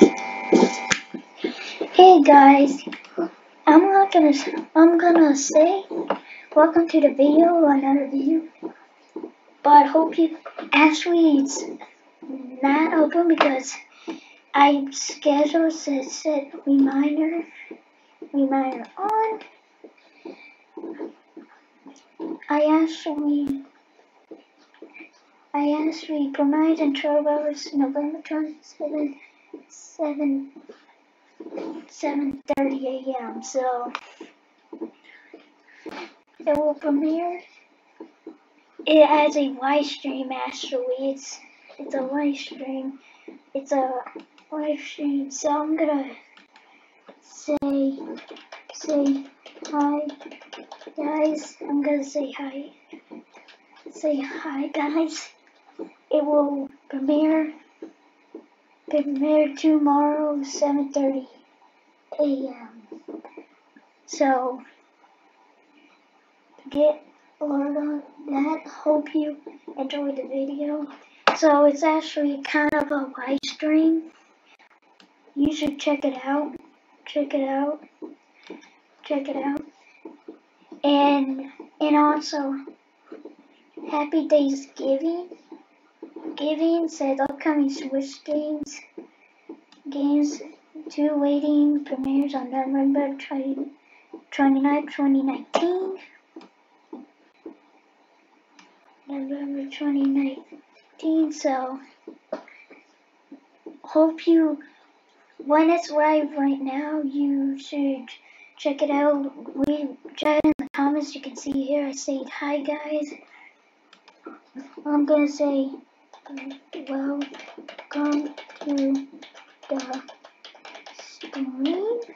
Hey guys, I'm not gonna, I'm gonna say welcome to the video, another video. But hope you, actually it's not open because I scheduled to set reminder, reminder on. I actually, I actually promised in 12 hours, November 27, 7 7.30 a.m. So it will premiere it as a live stream actually. It's it's a live stream. It's a live stream. So I'm gonna say say hi guys. I'm gonna say hi. Say hi guys. It will premiere premiere tomorrow 7.30 a.m. So, get alert on that. Hope you enjoyed the video. So, it's actually kind of a live stream. You should check it out. Check it out. Check it out. And, and also, happy Thanksgiving. Giving said upcoming Switch games. Games two waiting premieres on November 20, 29, 2019. November 2019. So, hope you, when it's live right now, you should check it out. We chat in the comments. You can see here. I say hi, guys. I'm gonna say welcome to the stream. It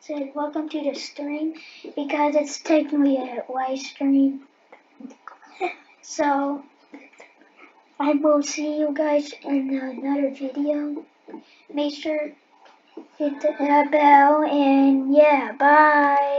Said welcome to the stream because it's technically a live stream. So I will see you guys in another video. Make sure hit the bell and yeah, bye.